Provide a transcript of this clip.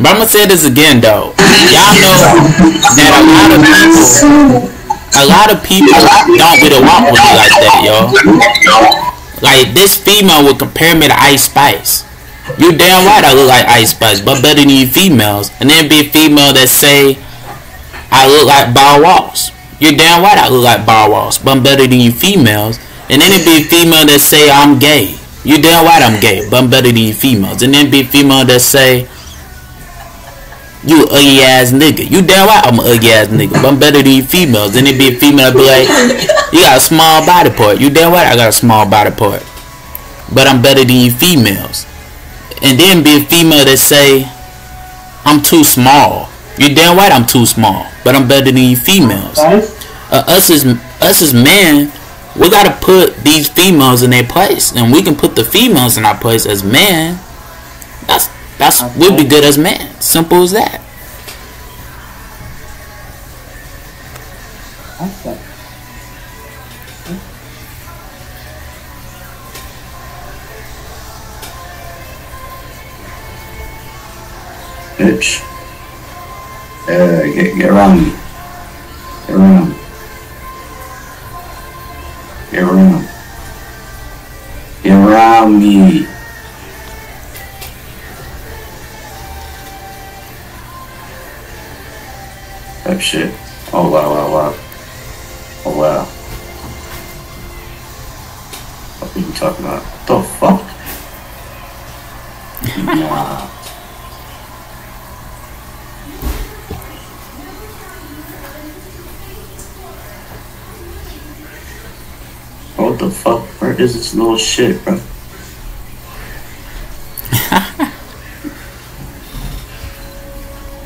But I'm gonna say this again though. Y'all know that a lot of people, a lot of people don't really walk with me like that, y'all. Like this female would compare me to Ice Spice. You damn right I look like Ice Spice, but better than you females. And then be a female that say I look like Bow Walls. You're damn right I look like Bow Walls, but I'm better than you females. And then it be a female that say I'm gay. You damn right I'm gay, but I'm better than you females. And then be a female that say you ugly ass nigga. You damn right I'm an ugly ass nigga, but I'm better than you females. Then it be a female be like, you got a small body part. You damn right I got a small body part, but I'm better than you females. And then be a female that say I'm too small. You damn right I'm too small, but I'm better than you females. Uh, us as us as men, we gotta put these females in their place, and we can put the females in our place as men. That's that's we'll be good as men. Simple as that. Okay. Bitch. Uh, get, get around me. Get around. Get around. Get around me. Oh shit. Oh wow, wow, wow. Oh wow. What are you talking about? The fuck? Nah. What the fuck? Where is this little shit, bro?